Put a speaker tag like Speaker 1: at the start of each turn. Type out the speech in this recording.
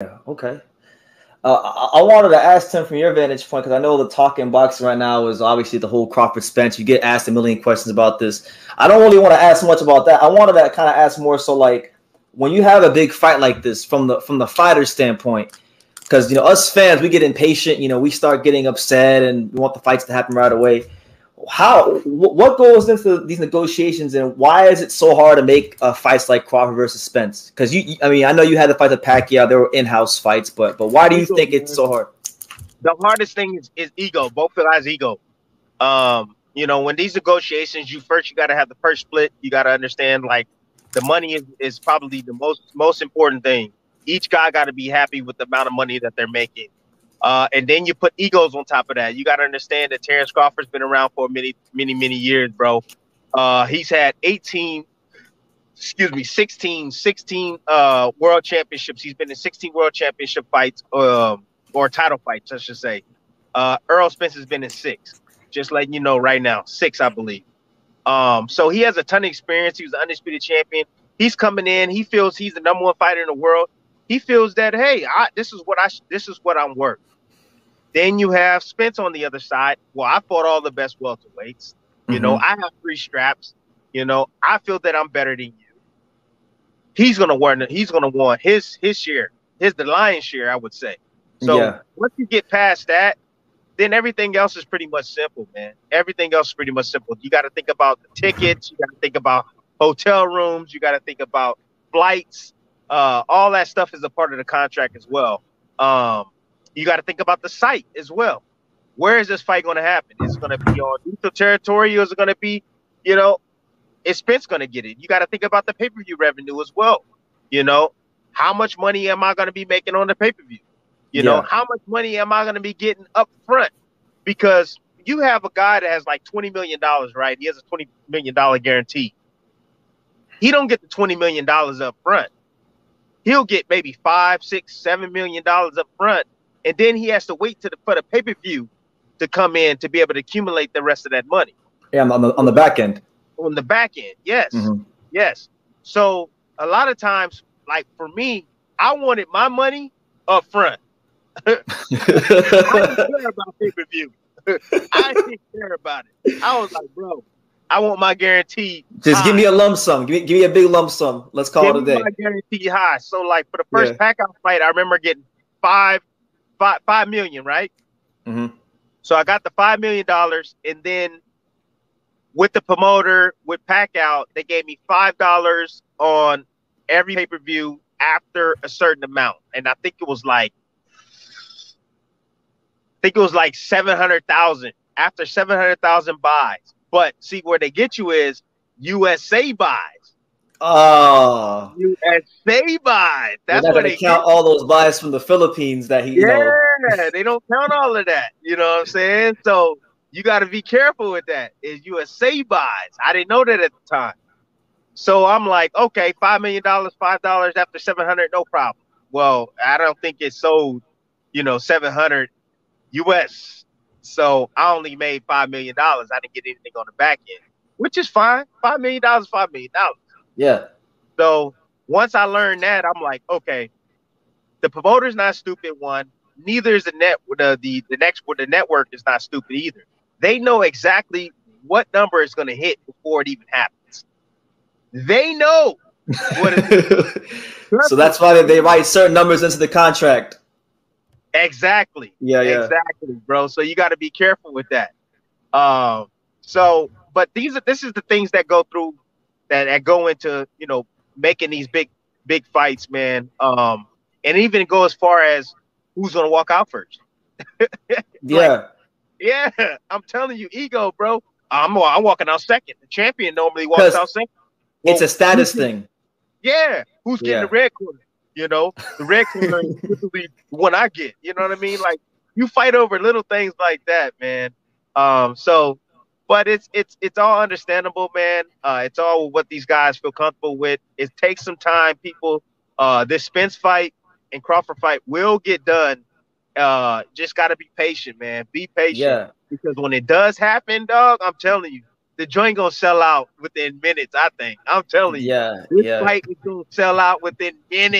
Speaker 1: Yeah. Okay. Uh, I, wanted to ask Tim from your vantage point because I know the talk in boxing right now is obviously the whole Crawford Spence. You get asked a million questions about this. I don't really want to ask much about that. I wanted to kind of ask more so like when you have a big fight like this from the from the fighter standpoint, because you know us fans we get impatient. You know we start getting upset and we want the fights to happen right away how what goes into these negotiations and why is it so hard to make uh, fights like Crawford versus Spence? Because you, I mean, I know you had the fight with Pacquiao; there were in-house fights, but but why do you ego, think it's so hard?
Speaker 2: The hardest thing is, is ego. Both guys' ego. Um, you know, when these negotiations, you first you got to have the first split. You got to understand like the money is, is probably the most most important thing. Each guy got to be happy with the amount of money that they're making. Uh, and then you put egos on top of that. You got to understand that Terence Crawford's been around for many, many, many years, bro. Uh, he's had 18, excuse me, 16, 16 uh, world championships. He's been in 16 world championship fights, um, or title fights, I should say. Uh, Errol Spence has been in six. Just letting you know right now, six, I believe. Um, so he has a ton of experience. He was an undisputed champion. He's coming in. He feels he's the number one fighter in the world. He feels that hey, I, this is what I this is what I'm worth. Then you have Spence on the other side. Well, I fought all the best welterweights. You mm-hmm. know, I have three straps. You know, I feel that I'm better than you. He's gonna want he's gonna want his his share, his the lion's share, I would say. So yeah. once you get past that, then everything else is pretty much simple, man. Everything else is pretty much simple. You got to think about the tickets. You got to think about hotel rooms. You got to think about flights. Uh, all that stuff is a part of the contract as well. Um, you got to think about the site as well. Where is this fight going to happen? Is it going to be on neutral territory or is it going to be, you know, is Spence going to get it? You got to think about the pay per view revenue as well. You know, how much money am I going to be making on the pay per view? You yeah. know, how much money am I going to be getting up front? Because you have a guy that has like $20 million, right? He has a $20 million guarantee. He don't get the $20 million up front. He'll get maybe five, six, seven million dollars up front and then he has to wait to the, for the pay per view to come in to be able to accumulate the rest of that money.
Speaker 1: Yeah, on the on the back end.
Speaker 2: On the back end, yes, mm-hmm. yes. So a lot of times, like for me, I wanted my money up front. I didn't care about pay per view. I didn't care about it. I was like, bro, I want my guarantee.
Speaker 1: Just high. give me a lump sum. Give me, give me a big lump sum. Let's call give it a day.
Speaker 2: My guarantee high. So like for the first yeah. out fight, I remember getting five five five million, right? Mm-hmm. So I got the five million dollars, and then with the promoter with Pacquiao, they gave me five dollars on every pay per view after a certain amount, and I think it was like, I think it was like seven hundred thousand after seven hundred thousand buys. But see, where they get you is USA buys.
Speaker 1: Oh,
Speaker 2: USA buys. That's
Speaker 1: where they count all those buys from the Philippines that he.
Speaker 2: Yeah, know. they don't count all of that. You know what I'm saying? So you got to be careful with that. Is USA buys? I didn't know that at the time. So I'm like, okay, five million dollars, five dollars after seven hundred, no problem. Well, I don't think it sold, you know, seven hundred US. So I only made five million dollars. I didn't get anything on the back end, which is fine. Five million dollars, five million dollars.
Speaker 1: Yeah.
Speaker 2: So once I learned that, I'm like, okay, the promoter's not stupid. One, neither is the net. The the the next the network is not stupid either. They know exactly what number is going to hit before it even happens. They know what.
Speaker 1: so that's why they write certain numbers into the contract.
Speaker 2: Exactly.
Speaker 1: Yeah, yeah.
Speaker 2: Exactly, bro. So you got to be careful with that. Um. So, but these are this is the things that go through that, that go into you know making these big big fights, man. Um, and even go as far as who's gonna walk out first.
Speaker 1: like, yeah,
Speaker 2: yeah. I'm telling you, ego, bro. I'm I'm walking out second. The champion normally walks out second.
Speaker 1: Well, it's a status thing.
Speaker 2: Yeah, who's getting yeah. the red corner? You know, the red corner is one I get. You know what I mean? Like you fight over little things like that, man. Um, so but it's it's it's all understandable, man. Uh, it's all what these guys feel comfortable with. It takes some time. People, uh, this Spence fight and Crawford fight will get done. Uh, just got to be patient, man. Be patient.
Speaker 1: Yeah.
Speaker 2: Because when it does happen, dog, I'm telling you, the joint gonna sell out within minutes. I think. I'm telling you.
Speaker 1: Yeah.
Speaker 2: This
Speaker 1: yeah.
Speaker 2: fight is gonna sell out within minutes.